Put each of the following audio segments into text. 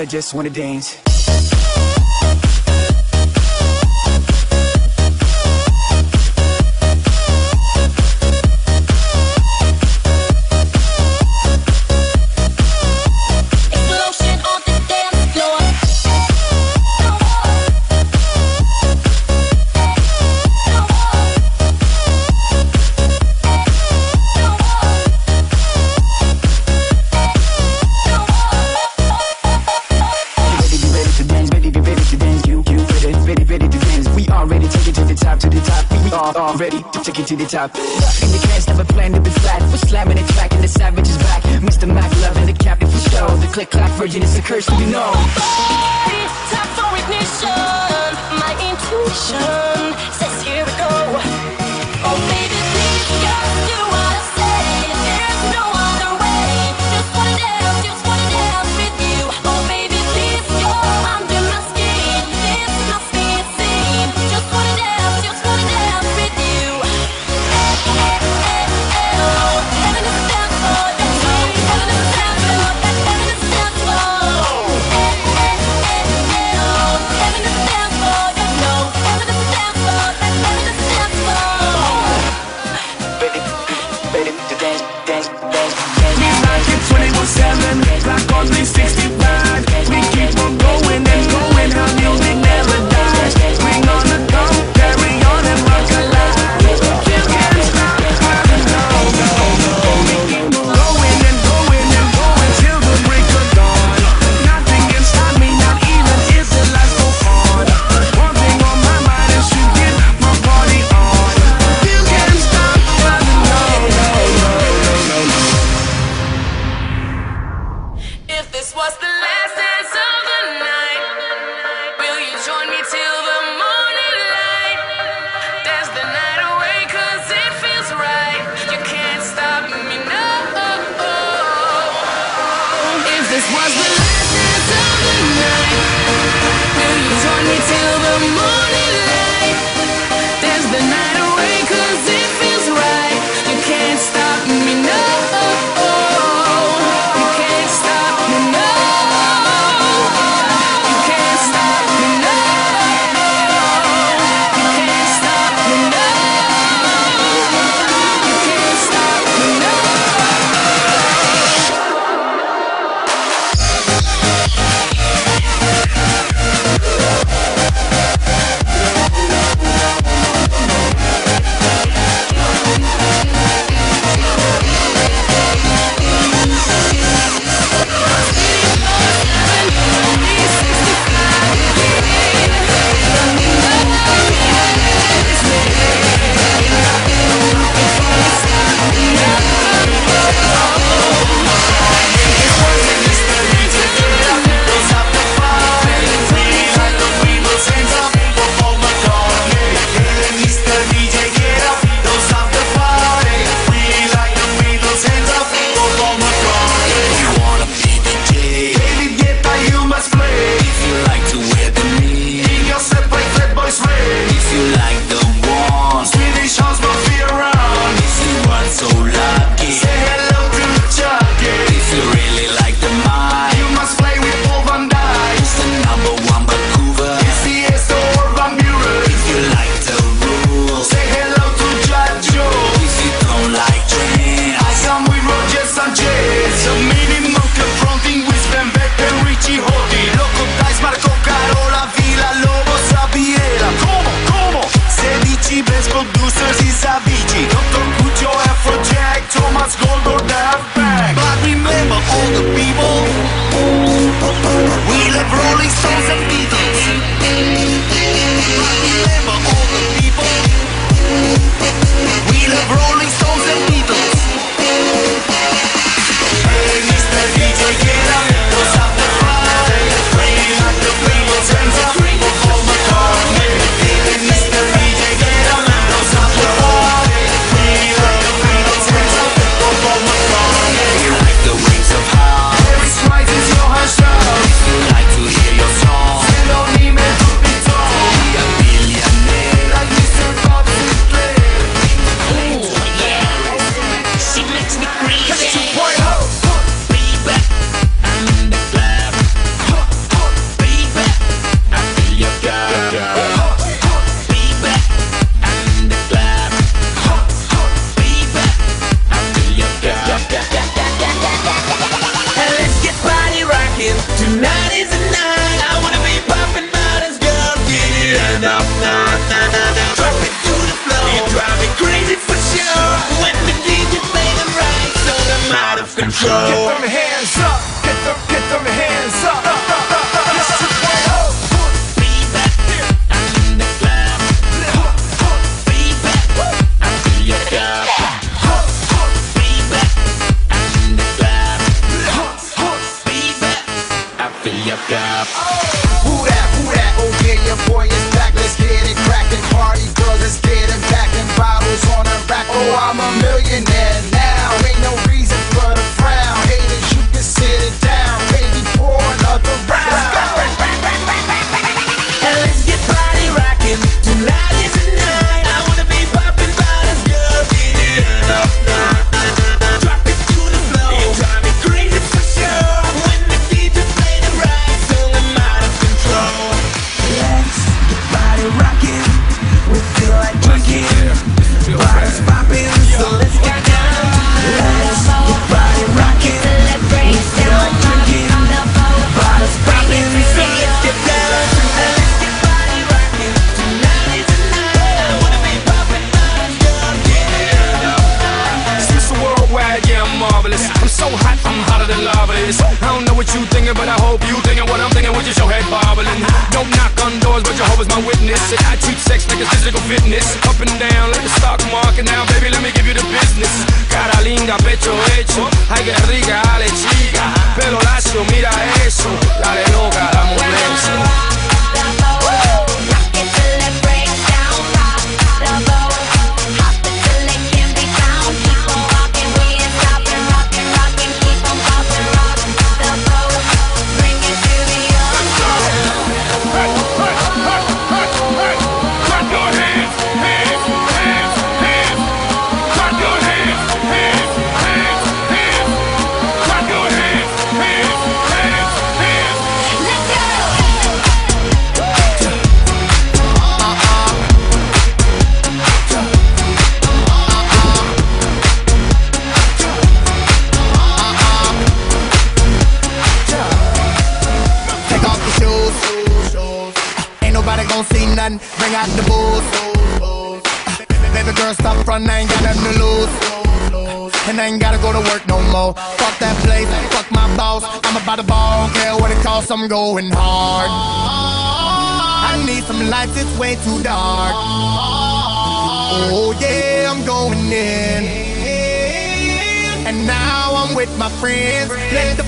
I just wanna dance. top. Ducking the cash, never plan to be flat. We're slamming it track, and the savage is back. Mr. Mac, loving the captain for show. The click clack virgin is a curse, you know. was the last dance of the night. And you told me till the morning control. Get them hands up, get them, get them hands up. Can. Who that, who that? Oh yeah, your boy is back. Let's get it crackin'. Party girls, let's get it back. And bottles on the rack. Oh, I'm a millionaire it's physical fitness. Up and down like the stock market. Now, baby, let me give you the business. Cara linda, pecho hecho. Ay, que rica, dale chica. Pelo lacio, mira eso. Dale loca, la mujer. Nobody gon' see nothing. Bring out the booze. Baby girl, stop front. I ain't got nothing to lose. And I ain't gotta go to work no more. Fuck that place, fuck my boss. I'm about to ball, don't care what it costs. I'm going hard. I need some lights, it's way too dark. Oh yeah, I'm going in. And now I'm with my friends. Let the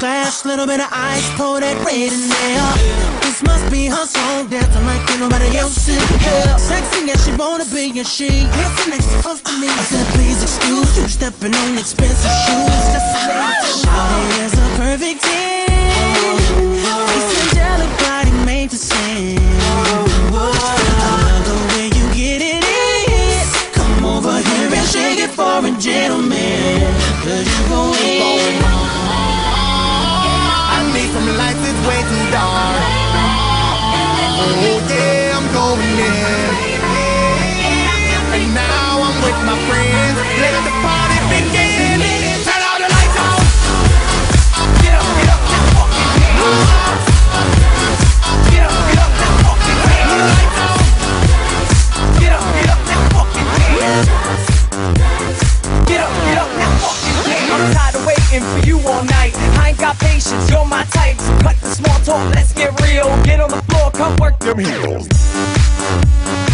Glass, little bit of ice, pour that red in there. This must be her song, dancing like nobody else in here. Sexy as she wanna be, and she dancing next close to me. I said, please excuse you, stepping on expensive shoes. Just a Shawty is a perfect ten. This angelic body made to sin. I love the way you get it in. Come over here and shake it for a gentleman. Cause you go got patience, you're my type. Cut the small talk, let's get real. Get on the floor, come work them heels.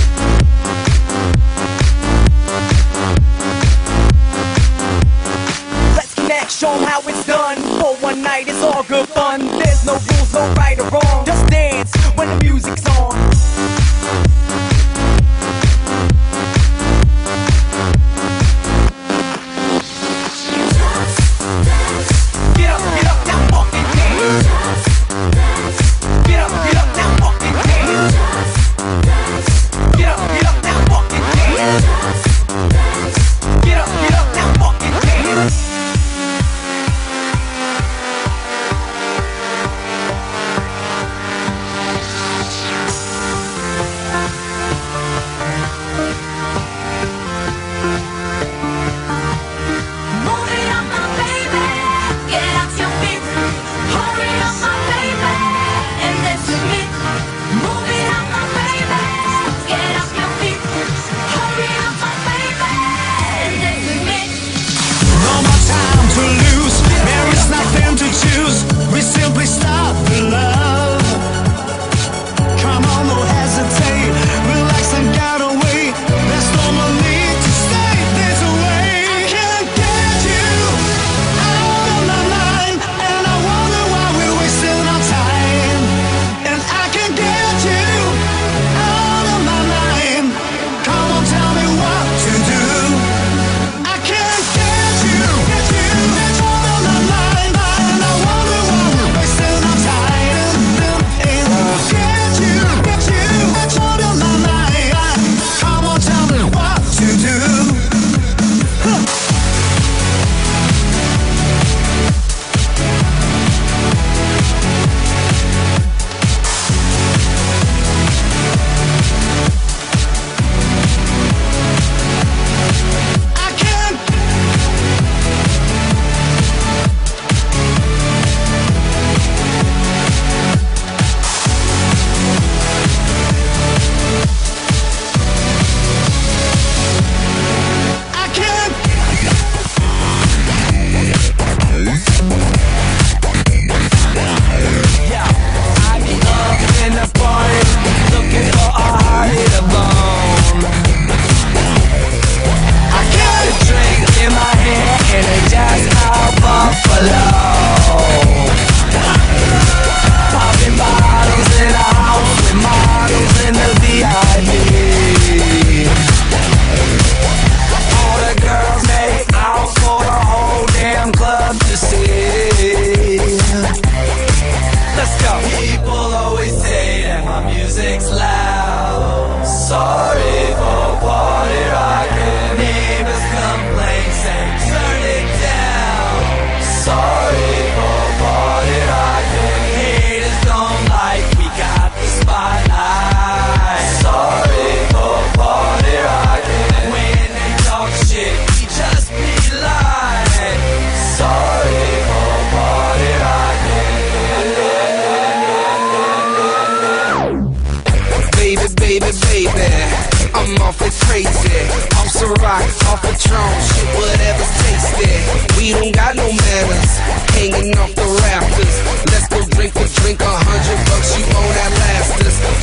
Rock off Patron, shit, whatever tasty. We don't got no manners, hanging off the rafters. Let's go drink the drink, a hundred bucks, you own that last.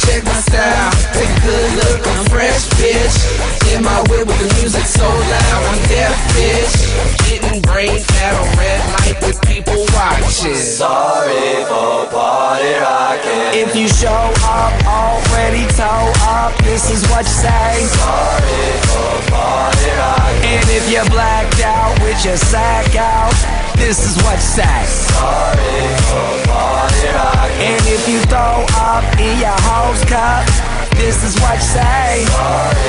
Check my style, take a good look, I'm fresh, bitch. In my way with the music so loud, I'm deaf, bitch. Getting brain at a red light with people watching. Sorry for party rocking. If you show up already, toe up, this is what you say. Sorry for party and if you're blacked out with your sack out, this is what say. Sorry. And if you throw up in your host cup, this is what you say. Sorry.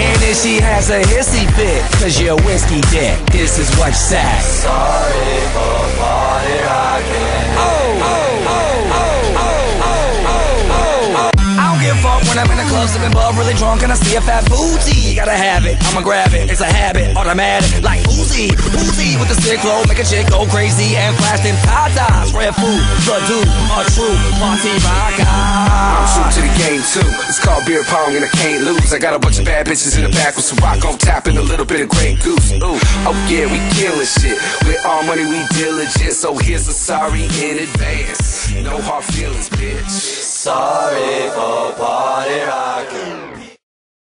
And if she has a hissy fit, cause you're whiskey dick, this is what say. Sorry for party rocking. Oh, oh, oh, oh, oh, oh, oh, oh, oh. I don't give a when I'm in the club sipping bub, really drunk, and I see a fat booty. Gotta have it, I'ma grab it. It's a habit, automatic, like Uzi, Uzi with the sick flow, make a chick go crazy and flash them tatas. Redfoo, the dude, a true party I'm true to the game too. It's called beer pong and I can't lose. I got a bunch of bad bitches in the back with some rock on tap and a little bit of Grey Goose. Ooh, oh yeah, we killing shit. With all money we diligent, so here's a sorry in advance. No hard feelings, bitch. Sorry 我らく